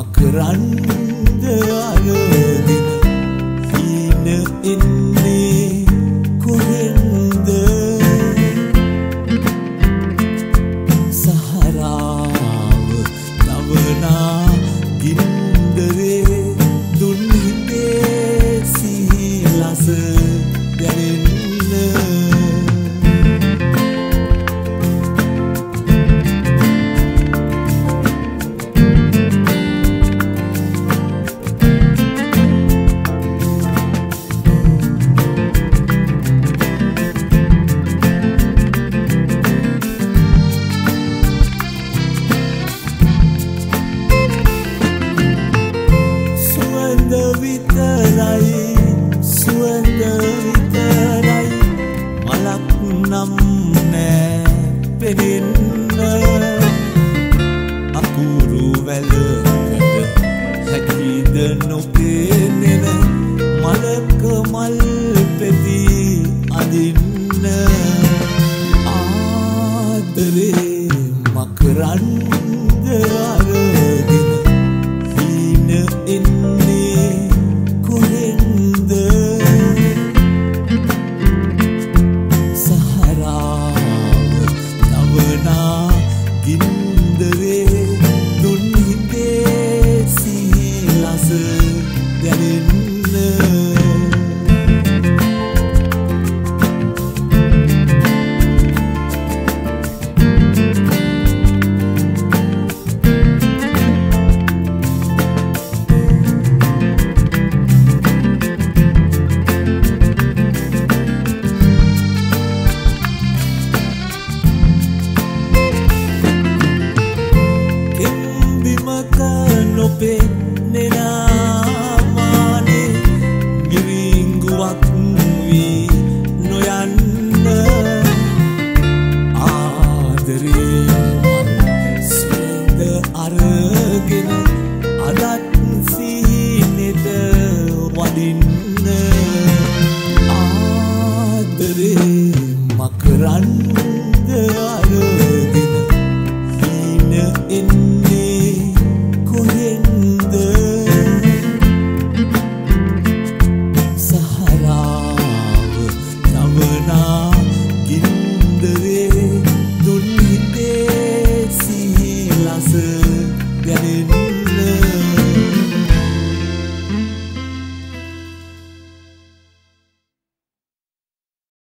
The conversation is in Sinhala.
ආදරේ මකරන්ද අරගෙන හීන එන්නේ කොහෙන්ද? සහරාව නවනා ගින්දරේ දුන් හිතේ මලක මල් පෙදී අඳින්න ආදරේ මකරන්ද අරෝ